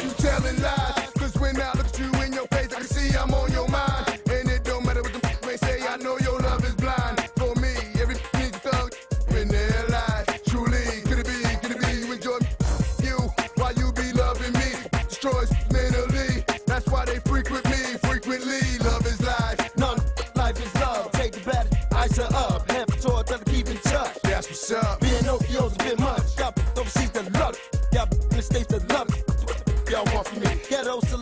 Girl, you telling lies. Cause when I look at you in your face, I can see I'm on your mind. And it don't matter what the f- may say, I know your love is blind. For me, every nigga thug in their life. Truly, could it be, could it be you enjoy you while you be loving me? Destroys mentally. That's why they freak with me frequently. Love is life. None, life is love. Take the better, ice her up. Head tell her keep in touch. That's what's up. Being Okio's a bit much don't want me. Ghettos to